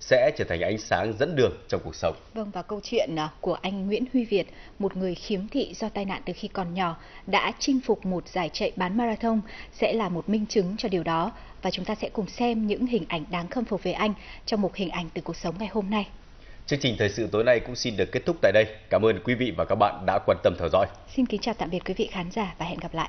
sẽ trở thành ánh sáng dẫn đường trong cuộc sống. Vâng và câu chuyện à, của anh Nguyễn Huy Việt, một người khiếm thị do tai nạn từ khi còn nhỏ, đã chinh phục một giải chạy bán marathon sẽ là một minh chứng cho điều đó và chúng ta sẽ cùng xem những hình ảnh đáng khâm phục về anh trong một hình ảnh từ cuộc sống ngày hôm nay. Chương trình thời sự tối nay cũng xin được kết thúc tại đây. Cảm ơn quý vị và các bạn đã quan tâm theo dõi. Xin kính chào tạm biệt quý vị khán giả và hẹn gặp lại.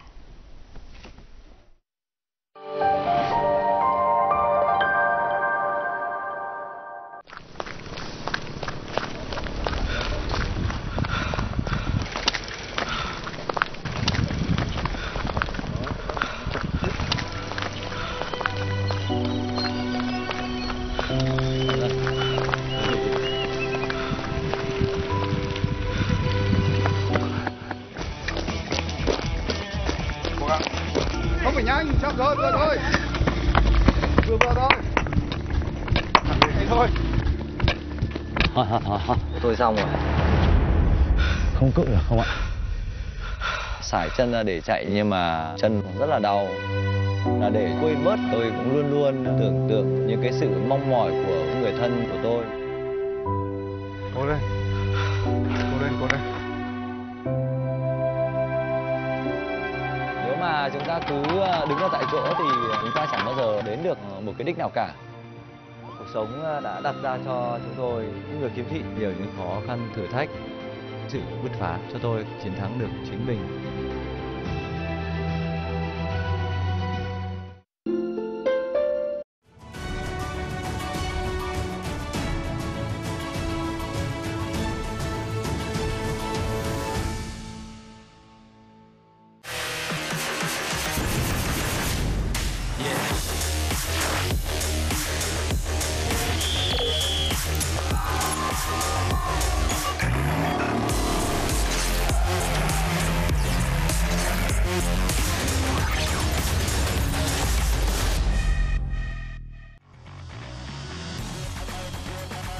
Phải nhanh chậm thôi vừa thôi. Vừa vừa thôi thế thôi. Tôi xong rồi. Không cự được không ạ? Sải chân ra để chạy nhưng mà chân cũng rất là đau. Là để quên bớt tôi cũng luôn luôn tưởng tượng những cái sự mong mỏi của người thân của tôi. Cố lên là chúng ta cứ ờ, đứng ở tại chỗ thì chúng ta chẳng bao giờ đến được một cái đích nào cả. Cuộc sống ờ, đã đặt ra cho chúng tôi những người khiếm thị. Nhiều những khó khăn thử thách, sự bứt phá cho tôi chiến thắng được chính mình.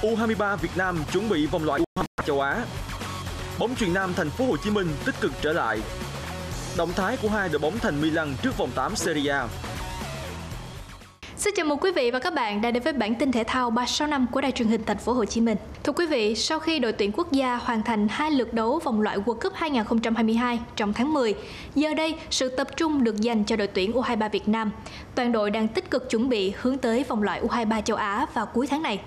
U23 Việt Nam chuẩn bị vòng loại U23 châu Á. Bóng chuyền nam thành phố Hồ Chí Minh tích cực trở lại. Động thái của hai đội bóng thành Milan trước vòng 8 Serie A. Xin chào mừng quý vị và các bạn đã đến với bản tin thể thao 36 năm của Đài truyền hình Thành phố Hồ Chí Minh. Thưa quý vị, sau khi đội tuyển quốc gia hoàn thành hai lượt đấu vòng loại World Cup 2022 trong tháng 10, giờ đây sự tập trung được dành cho đội tuyển U23 Việt Nam. Toàn đội đang tích cực chuẩn bị hướng tới vòng loại U23 châu Á vào cuối tháng này.